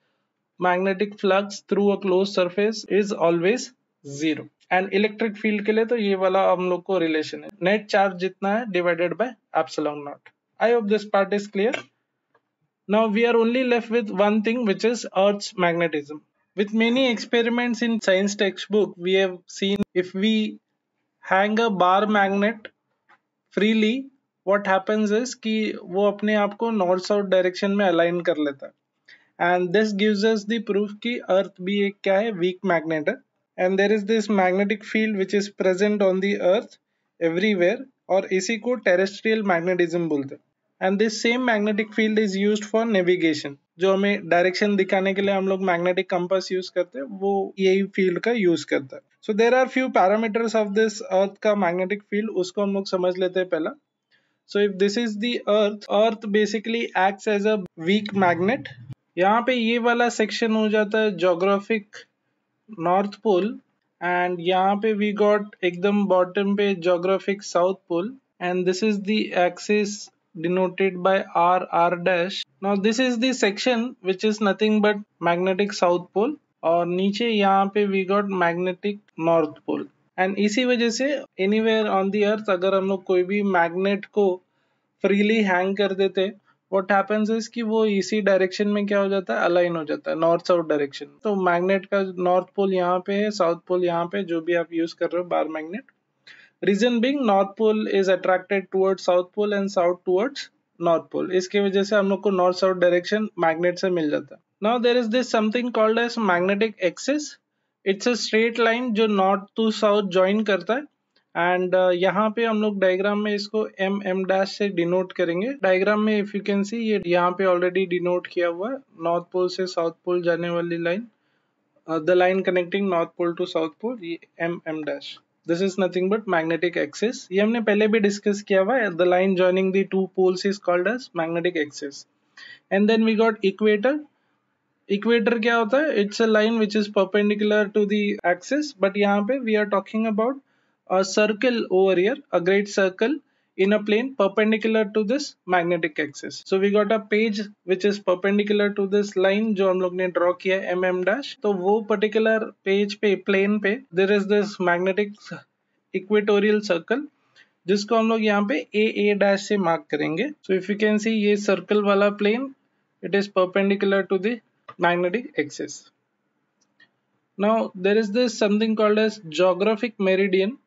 magnetic flux through a close surface is always zero and electric field के लिए तो ये वाला हम लोग को रिलेशन है नेट चार्ज जितना है divided by epsilon naught I hope this part is clear now we are only left with one thing which is earth's magnetism with many experiments in science textbook we have seen if we hang a bar magnet freely what happens is कि वो अपने आप को north south direction में align कर लेता है। And this gives us the proof कि अर्थ भी एक क्या है? वीक मैग्नेट है। And there is this magnetic field which is present on the earth everywhere और इसी को टेरेस्ट्रियल मैग्नेटिज्म बोलते हैं। And this same magnetic field is use for navigation जो हमें डायरेक्शन दिखाने के लिए हम लोग मैग्नेटिक कंपस यूज़ करते हैं, वो यही फ़ील्ड का यूज़ करता है। So there are few parameters of this earth का मैग्नेटिक फ़ील्ड उसको हम लोग समझ लेते हैं पहला। So if this is the earth earth basically acts as a weak magnet यहाँ पे ये वाला सेक्शन हो जाता है जोग्राफिक नॉर्थ पोल एंड यहाँ पे वी गॉट एकदम बॉटम पे geographic south pole and this is the axis denoted by r r dash. Now, this is the section which is nothing but magnetic south और नीचे यहाँ पे we got magnetic north pole and इसी वजह से anywhere on the earth अगर हम लोग कोई भी मैग्नेट को फ्रीली हैंग कर देते व्हाट हैपेंस इज़ कि वो इसी डायरेक्शन में क्या हो जाता है? अलाइन हो जाता है नॉर्थ साउथ डायरेक्शन तो मैग्नेट का नॉर्थ पोल यहाँ पे है साउथ पोल यहाँ पे, जो भी आप यूज़ कर रहे हो bar magnet reason being north pole is attracted towards south pole and south towards north pole इसकी वजह से हम लोग को नॉर्थ साउथ डायरेक्शन मैग्नेट से मिल जाता है. Now there is this something called as magnetic axis it's a straight line जो नॉर्थ टू साउथ ज्वाइन करता है। एंड uh, यहाँ पे हम लोग डायग्राम में इसको एम एम डैश से डिनोट करेंगे। डायग्राम में इफ़ यू कैन सी ये यहाँ पे ऑलरेडी डिनोट किया हुआ है। नॉर्थ पोल से साउथ पोल जाने वाली line the line connecting north pole to south pole ये M M dash this is nothing but magnetic axis ये हमने पहले भी डिस्कस किया हुआ है। The line joining two poles is called as magnetic axis and then we got equator equator क्या होता है? It's a line which is perpendicular to the axis but यहाँ पे we are talking about a circle over here a great circle in a plane perpendicular to this magnetic axis so we got a page which is perpendicular to this line जो हम लोग ने draw किया है M M dash तो वो particular page पे plane पे there is this magnetic equatorial circle जिसको हम लोग यहाँ पे ए ए डैश से मार्क करेंगे. So if you can see ये सर्कल वाला plane it is perpendicular to the magnetic axis now there is this something called as geographic meridian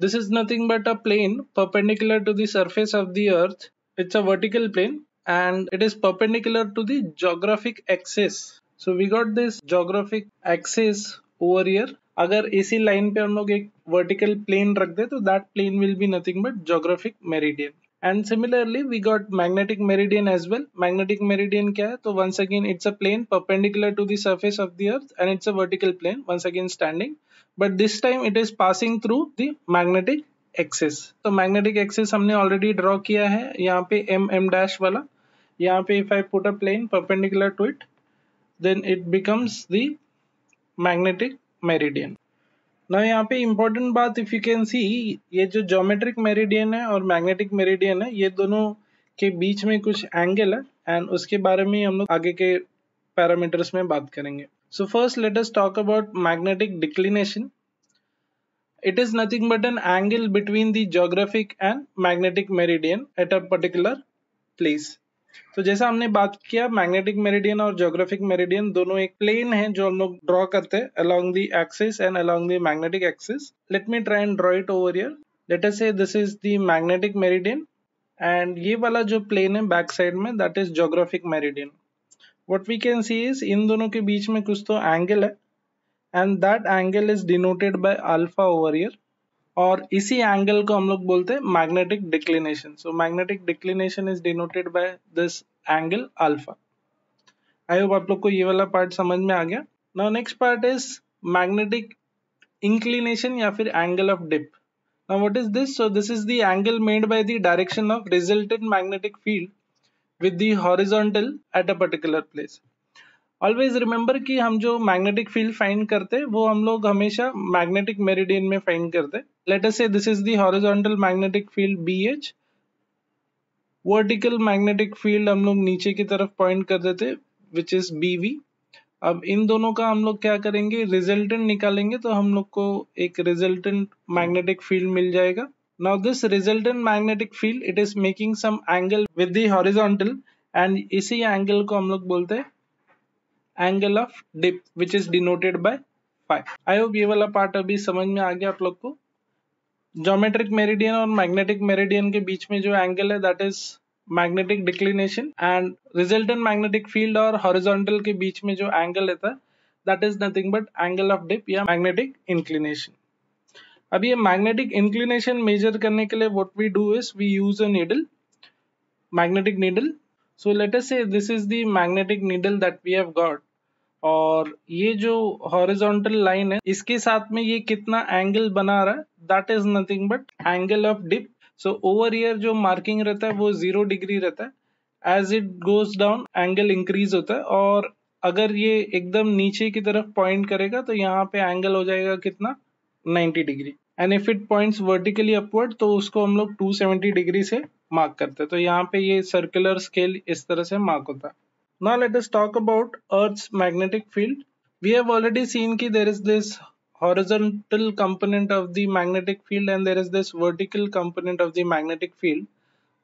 this is nothing but a plane perpendicular to the surface of the earth. It's a vertical plane and it is perpendicular to the geographic axis. So we got this geographic axis over here. अगर इसी line पे हम लोग एक vertical plane रख दे तो that plane will be nothing but geographic meridian And similarly we got magnetic meridian as well magnetic meridian क्या है? तो once again it's a plane perpendicular to the surface of the earth and it's a vertical plane once again standing but this time it is passing through the magnetic axis तो magnetic axis हमने already draw किया है यहाँ पे M M dash वाला। यहाँ पे if I put a plane perpendicular to it then it becomes the magnetic meridian ना यहाँ पे इम्पोर्टेंट बात इफ़ यू कैन सी ये जो जोमेट्रिक मेरिडियन है और मैग्नेटिक मेरिडियन है, ये दोनों के बीच में कुछ एंगल है एंड उसके बारे में हम लोग आगे के पैरामीटर्स में बात करेंगे। So first let us talk about magnetic declination it is nothing but an angle between the geographic and magnetic meridian at a particular place. तो जैसा हमने बात किया मैग्नेटिक मेरिडियन और जोग्राफिक मेरिडियन दोनों एक प्लेन है जो हम लोग ड्रॉ करते हैं along the axis and along the magnetic axis let me try and draw it over here let say this is the magnetic meridian and ये वाला जो प्लेन है बैक साइड में that is geographic meridian what we can see is इन दोनों के बीच में कुछ तो एंगल है and that angle is denoted by alpha over here और इसी एंगल को हम लोग बोलते हैं magnetic declination so magnetic declination is denoted by this angle alpha I hope आप लोग को ये वाला पार्ट समझ में आ गया. Now next part is magnetic inclination या फिर angle of dip now, what is this? So, this is the angle made by the direction of resultant magnetic field with the horizontal at a particular place. Always remember कि हम जो magnetic field find करते, वो हम लोग हमेशा magnetic meridian में find करते। Let us say this is the horizontal magnetic field B H vertical magnetic field हम लोग नीचे की तरफ़ पॉइंट कर देते विच इज़ बी वी अब इन दोनों का हम लोग क्या करेंगे? रिजल्टेंट निकालेंगे तो हम लोग को एक रिजल्टेंट मैग्नेटिक फ़ील्ड मिल जाएगा। Now this resultant magnetic field it is making some angle with the horizontal and इसी एंगल को हम लोग बोलते हैं angle of dip which is denoted by phi I hope ये वाला पार्ट अभी समझ में आ गया आप लोग को। जोमेट्रिक मेरिडियन और मैग्नेटिक मेरिडियन के बीच में जो एंगल है that is magnetic declination and resultant magnetic field और हॉरिजॉन्टल के बीच में जो एंगल रहता है that is nothing but angle of dip या मैग्नेटिक इंक्लिनेशन अब ये मैग्नेटिक इंक्लिनेशन मेजर करने के लिए what we do is we use a needle magnetic needle. So let us say this is the magnetic needle that we have got. और ये जो horizontal line है, इसके साथ में ये कितना एंगल बना रहा है that is nothing but angle of dip so over here जो मार्किंग रहता है, वो ज़ीरो डिग्री रहता है. As it goes down angle increase होता है और अगर ये एकदम नीचे की तरफ़ पॉइंट करेगा तो यहाँ पे एंगल हो जाएगा कितना? 90 degree and if it points vertically upward तो उसको हम लोग 270 डिग्री से मार्क करते हैं. तो यहाँ पे ये सर्कुलर स्केल इस तरह से मार्क होता है. Now let us talk about Earth's magnetic field. We have already seen that there is this horizontal component of the magnetic field and there is this vertical component of the magnetic field.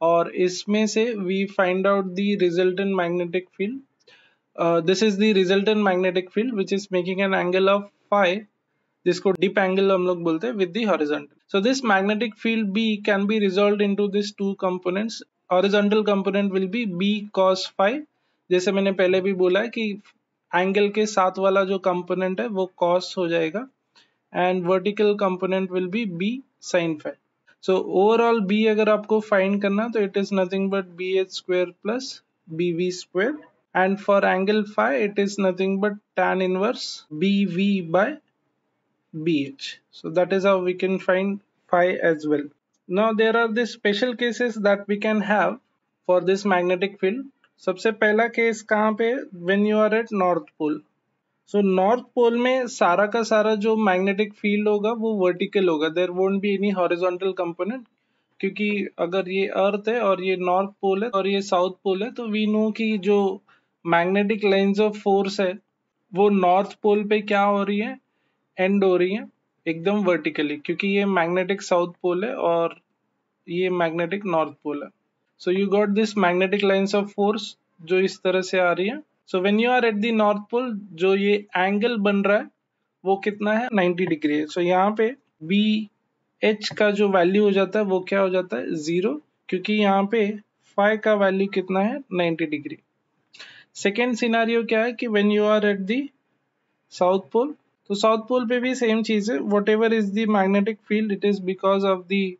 और इसमें से we find out the resultant magnetic field. Uh, this is the resultant magnetic field which is making an angle of phi जिसको dip angle हम लोग बोलते हैं with the horizontal so this magnetic field B can be resolve into this two components horizontal component will be b cos phi जैसे मैंने पहले भी बोला है कि एंगल के साथ वाला जो कंपोनेंट है, वो कॉस हो जाएगा। And vertical component will be B sin phi so overall B अगर आपको फाइंड करना तो it is nothing but B H square plus B V square and for angle phi it is nothing but tan inverse B V by B H so that is how we can find phi as well now there are this special cases that we can have for this magnetic field सबसे पहला case कहाँ पे? When you are at north pole so north pole में सारा का सारा जो magnetic field होगा, वो वर्टिकल होगा. There won't be any horizontal component क्योंकि अगर ये अर्थ है और ये नॉर्थ पोल है और ये साउथ पोल है तो वी नो कि जो मैग्नेटिक लाइंस ऑफ़ फोर्स है, वो नॉर्थ पोल पे क्या हो रही है? एंड हो रही है, एकदम वर्टिकली क्योंकि ये मैग्नेटिक साउथ पोल है और ये मैग्नेटिक नॉर्थ पोल है। So you got this magnetic lines of force जो इस तरह से आ रही है। So when you are at the north pole जो ये एंगल बन रहा है वो कितना है? 90 डिग्री है। सो so, यहाँ पे बी एच का जो वैल्यू हो जाता है वो क्या हो जाता है? ज़ीरो क्योंकि यहाँ पे फाइव का वैल्यू कितना है? 90 डिग्री। सेकेंड सिनारियो क्या है कि when you are at the south pole तो साउथ पोल पे भी सेम चीज़ है। Whatever is the magnetic field it is because of the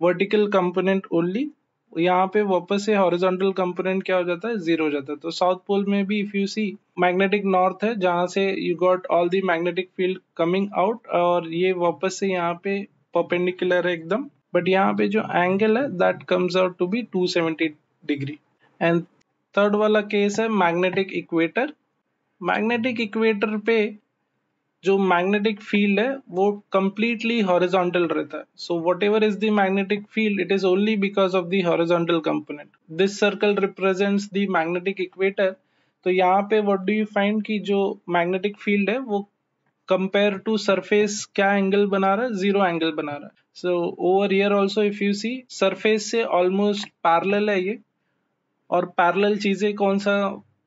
vertical component only यहाँ पे वापस से हॉरिजॉन्टल कंपोनेंट क्या हो जाता है? ज़ीरो हो जाता है। तो साउथ पोल में भी if you see magnetic north है, जहाँ से you got all the magnetic field coming out और ये वापस से यहाँ पे परपेंडिकुलर है एकदम। बट यहाँ पे जो एंगल है that comes out to be 270 degree and third वाला केस है मैग्नेटिक इक्वेटर मैग्नेटिक इक्वेटर पे जो मैग्नेटिक फ़ील्ड है, वो कंप्लीटली हॉरिजॉन्टल रहता है। So whatever is the magnetic field it is only because of the horizontal component this circle represents the magnetic equator तो यहाँ पे व्हाट डू यू फाइंड कि जो मैग्नेटिक फ़ील्ड है, वो कंपेयर टू सरफेस क्या एंगल बना रहा है? ज़ीरो एंगल बना रहा है। So over here also if you see surface से ऑलमोस्ट पैरल है ये। और पैरल चीज़ें कौन सा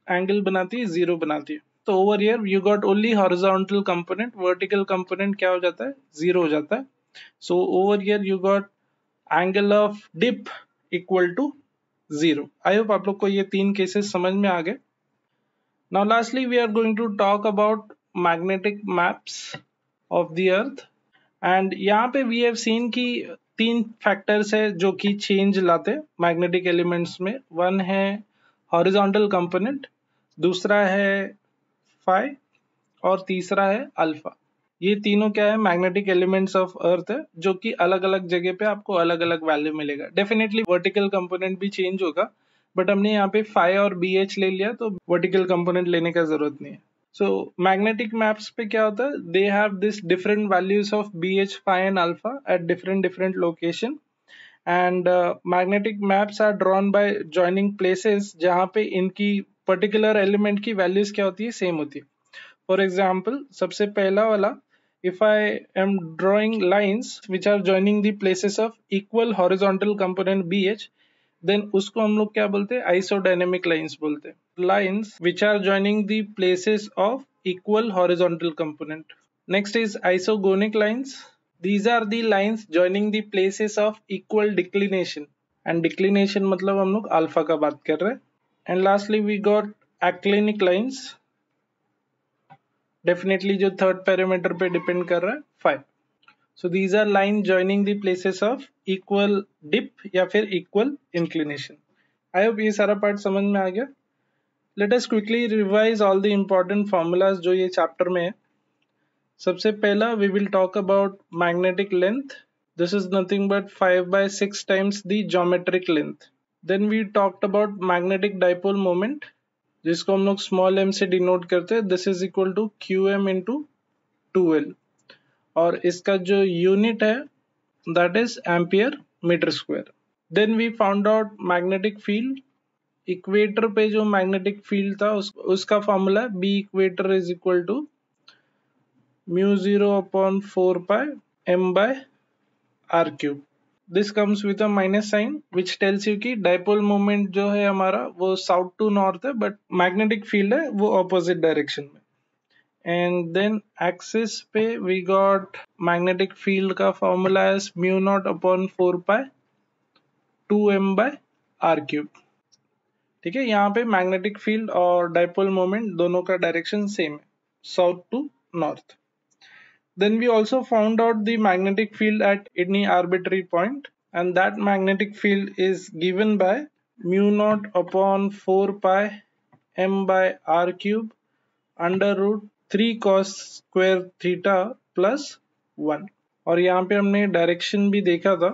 एंगल बनाती है? ज़ीरो बनाती है। तो over here you got only horizontal component vertical component क्या हो जाता है? ज़ीरो हो जाता है. So over here you got angle of dip equal to zero I hope आप लोग को ये तीन केसेस समझ में आ गए. Now lastly we are going to talk about magnetic maps of the earth and यहाँ पे वी हैव सीन की तीन फैक्टर्स है जो कि चेंज लाते मैग्नेटिक एलिमेंट्स में. वन है हॉरिजॉन्टल कंपोनेंट दूसरा है फाइ और तीसरा है अल्फ़ा ये तीनों क्या है? मैग्नेटिक एलिमेंट्स ऑफ़ अर्थ है जो कि अलग अलग जगह पे आपको अलग अलग वैल्यू मिलेगा. डेफिनेटली वर्टिकल कंपोनेंट भी चेंज होगा बट हमने यहाँ पे फाइ और बी एच ले लिया तो वर्टिकल कंपोनेंट लेने का ज़रूरत नहीं है. सो मैग्नेटिक मैप्स पे क्या होता है? They have this different values of B H phi and alpha at different different location and magnetic maps are drawn by joining places जहाँ पे इनकी पर्टिकुलर एलिमेंट की वैल्यूज़ क्या होती है? सेम होती है। फॉर एग्ज़ाम्पल सबसे पहला वाला if I am drawing lines which are joining the of equal horizontal component B H then उसको हम लोग क्या बोलते हैं? आइसोडाइनेमिक लाइन्स बोलते हैं। Lines which are joining the of equal horizontal component next is isogonic lines these are the lines joining the places of equal declination and declination मतलब हम लोग अल्फ़ा का बात कर रहे हैं। And lastly we got aclinic lines definitely जो third parameter पे डिपेंड कर रहा है phi so these are line joining the of equal dip या फिर इक्वल इंक्लिनेशन आई होप ये सारा पार्ट समझ में आ गया. Let us quickly revise all the important formulas जो ये चैप्टर में है. सबसे पहला we will talk about magnetic length this is nothing but five by six times the geometric length then we talked about magnetic dipole moment जिसको हम लोग small M से डिनोट करते हैं. This is equal to Q M into two L और इसका जो unit है that is ampere metre square then we found out magnetic field equator पे जो मैग्नेटिक फ़ील्ड था उस, उसका formula B equator is equal to mu zero upon four pi M by R cube this comes with a minus sign which tells you कि dipole moment जो है हमारा, वो साउथ टू नॉर्थ है but magnetic field है, वो opposite direction में। And then axis पे वी गॉट मैग्नेटिक फ़ील्ड का फॉर्मूला है mu naught upon four pi two M by R cube ठीक है, यहाँ पे मैग्नेटिक फ़ील्ड और डायपोल मोमेंट दोनों का डायरेक्शन सेम है south to north Then we also found out the magnetic field at any arbitrary point and that magnetic field is given by mu naught upon 4 pi m by r cube under root three cos square theta plus one और यहाँ पे हमने direction भी देखा था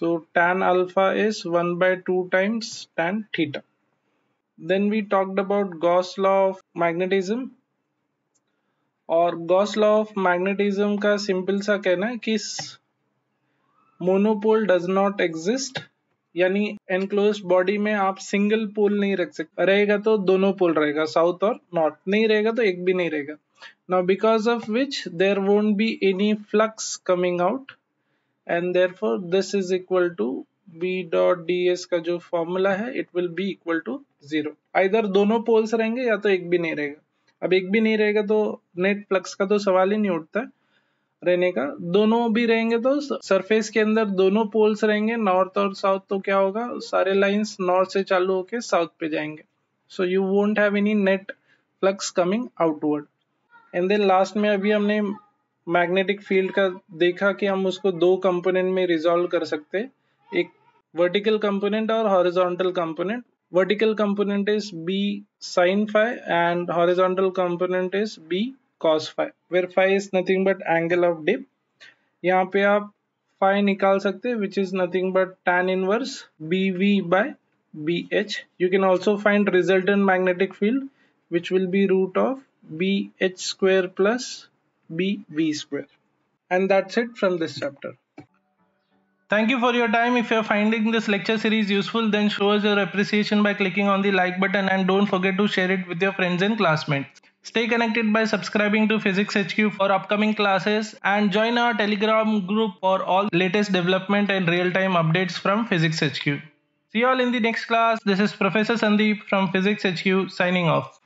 so tan alpha is 1 by 2 times tan theta then we talked about Gauss law of magnetism और Gauss law of magnetism का simple सा कहना है कि मोनोपोल डज नॉट एग्जिस्ट यानी एनक्लोज बॉडी में आप सिंगल पोल नहीं रख सकते। रहेगा तो दोनों पोल रहेगा साउथ और नॉर्थ नहीं रहेगा तो एक भी नहीं रहेगा। Now because of which there won't be any flux coming out and therefore this is equal to B dot D S का जो फॉर्मूला है it will be equal to zero इधर दोनों पोल्स रहेंगे या तो एक भी नहीं रहेगा। अब एक भी नहीं रहेगा तो नेट फ्लक्स का तो सवाल ही नहीं उठता रहने का। दोनों भी रहेंगे तो सरफेस के अंदर दोनों पोल्स रहेंगे नॉर्थ और साउथ तो क्या होगा? सारे लाइंस नॉर्थ से चालू होके साउथ पे जाएँगे। So you won't have any net flux coming outward and then last में अभी हमने मैग्नेटिक फ़ील्ड का देखा कि हम उसको दो कंपोनेंट में रिजॉल्व कर सकते एक वर्टिकल कंपोनेंट और horizontal component vertical component is b sine phi and horizontal component is b cos phi where phi is nothing but angle of dip यहाँ पे आप phi निकाल सकते हैं which is nothing but tan inverse bv by bh you can also find resultant magnetic field which will be root of bh square plus bv square and that's it from this chapter Thank you for your time. If you're finding this lecture series useful, then show us your appreciation by clicking on the like button and don't forget to share it with your friends and classmates. Stay connected by subscribing to Physics HQ for upcoming classes and join our Telegram group for all latest development and real-time updates from Physics HQ. See you all in the next class. This is Professor Sandeep from Physics HQ signing off.